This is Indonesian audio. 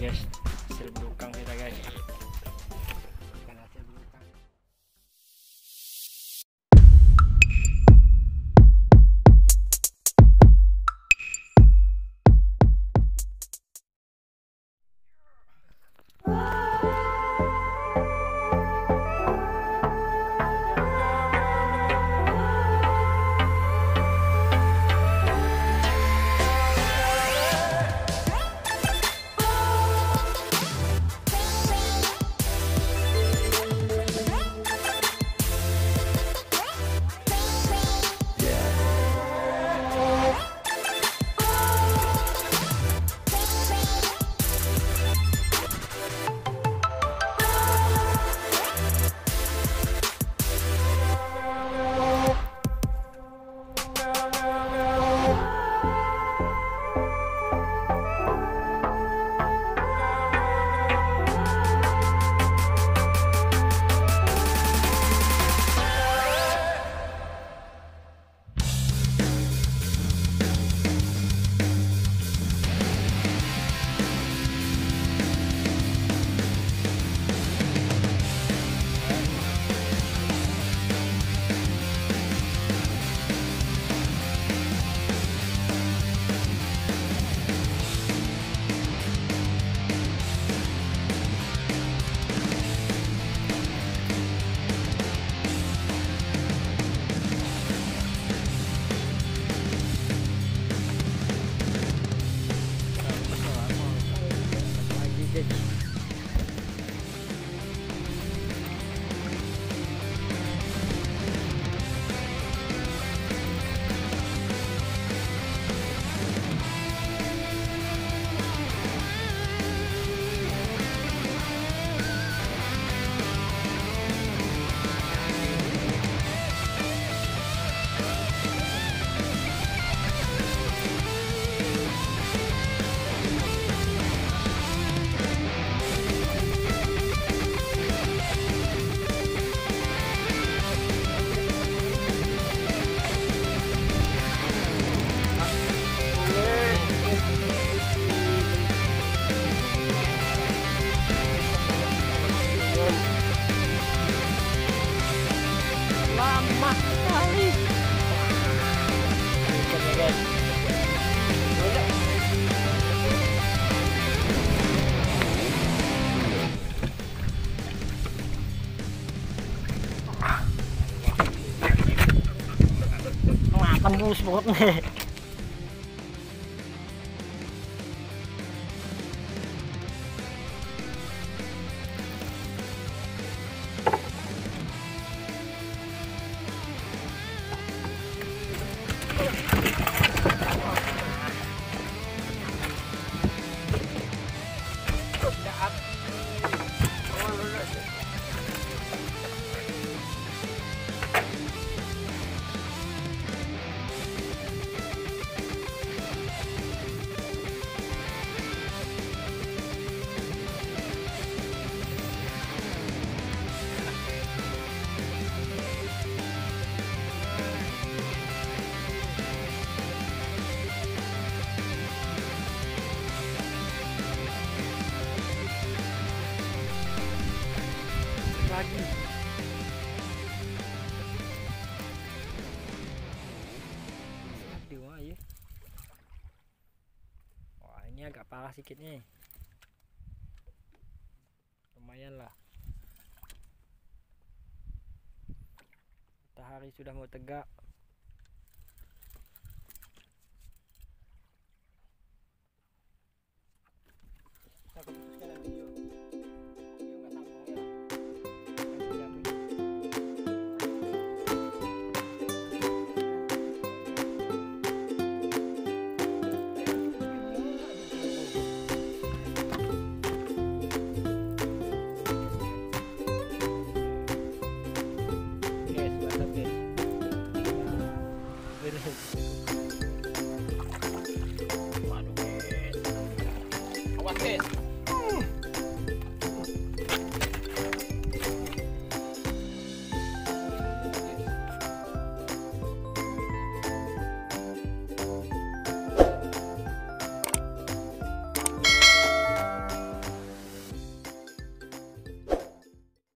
guys Angus banget agak parah sedikit nih. Lumayan lah. Matahari sudah mau tegak. Watch this.